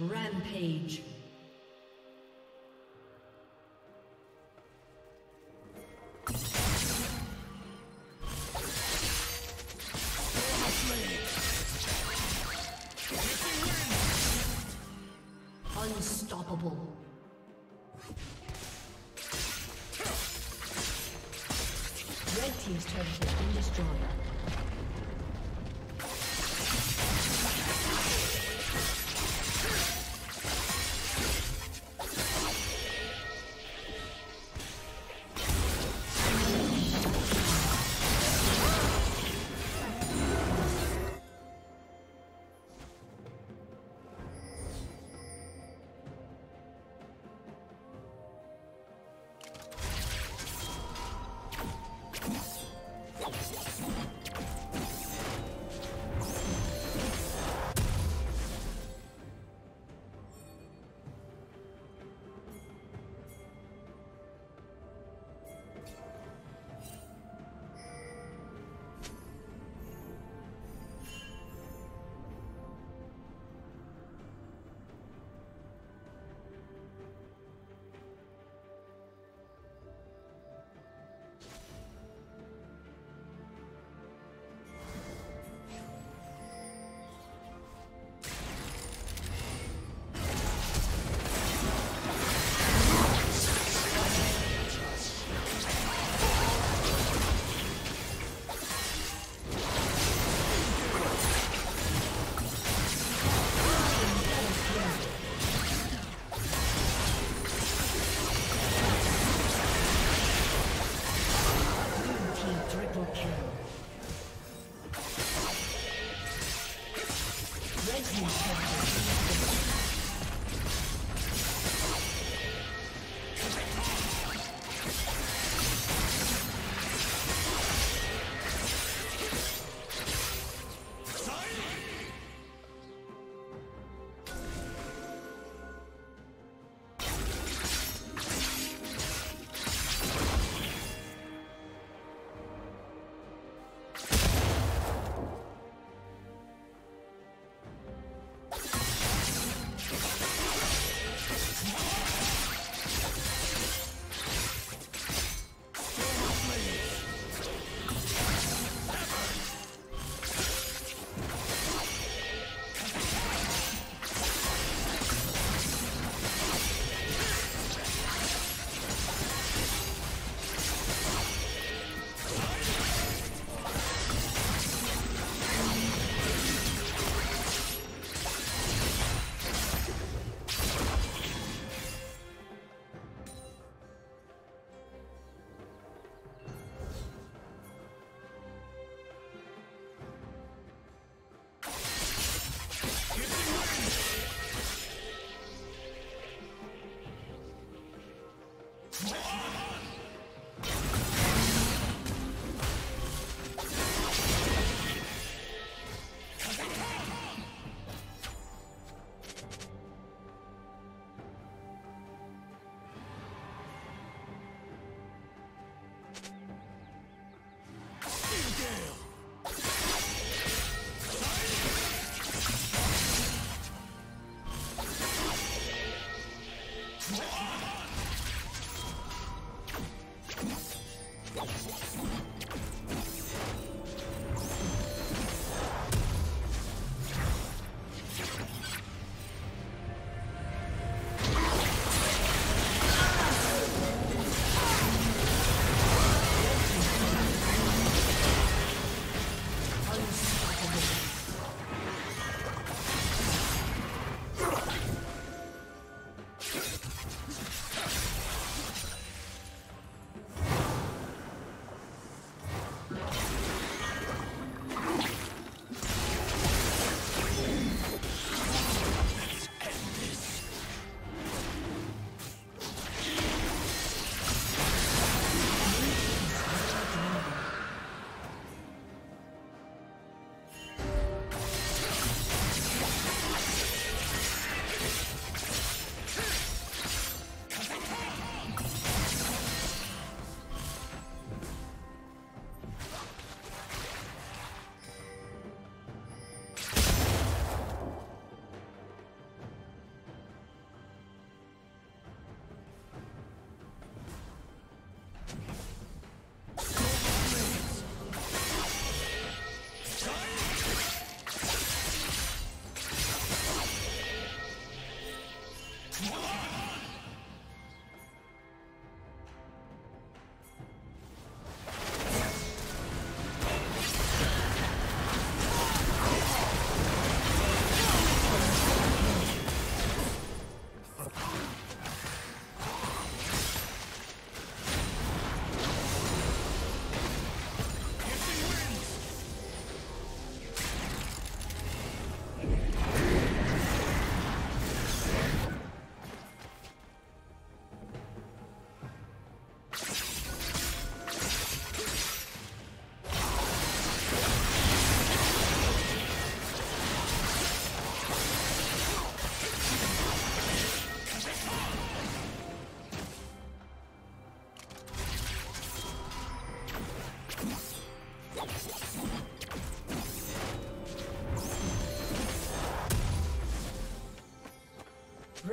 Rampage.